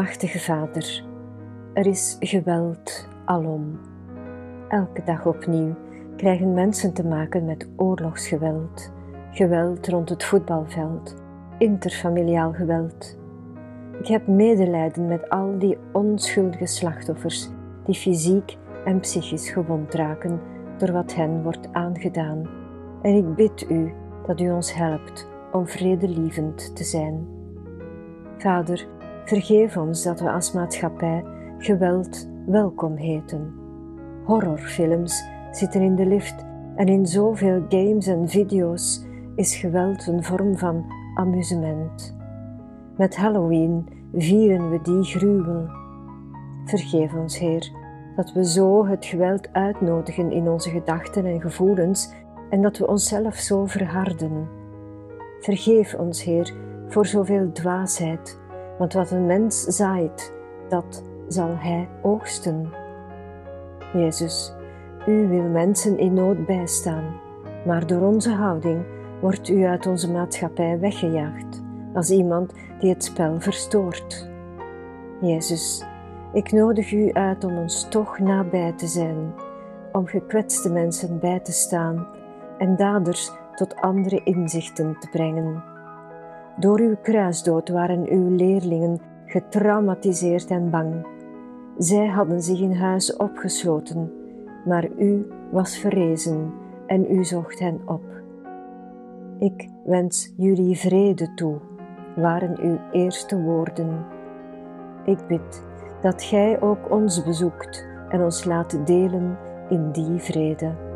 Almachtige Vader, er is geweld alom. Elke dag opnieuw krijgen mensen te maken met oorlogsgeweld, geweld rond het voetbalveld, interfamiliaal geweld. Ik heb medelijden met al die onschuldige slachtoffers die fysiek en psychisch gewond raken door wat hen wordt aangedaan. En ik bid u dat u ons helpt om vredelievend te zijn. Vader, vergeef ons dat we als maatschappij geweld welkom heten. Horrorfilms zitten in de lift en in zoveel games en video's is geweld een vorm van amusement. Met Halloween vieren we die gruwel. Vergeef ons, Heer, dat we zo het geweld uitnodigen in onze gedachten en gevoelens en dat we onszelf zo verharden. Vergeef ons, Heer, voor zoveel dwaasheid, want wat een mens zaait, dat zal hij oogsten. Jezus, u wil mensen in nood bijstaan, maar door onze houding wordt u uit onze maatschappij weggejaagd als iemand die het spel verstoort. Jezus, ik nodig u uit om ons toch nabij te zijn, om gekwetste mensen bij te staan en daders tot andere inzichten te brengen. Door uw kruisdood waren uw leerlingen getraumatiseerd en bang. Zij hadden zich in huis opgesloten, maar u was verrezen en u zocht hen op. Ik wens jullie vrede toe, waren uw eerste woorden. Ik bid dat Gij ook ons bezoekt en ons laat delen in die vrede.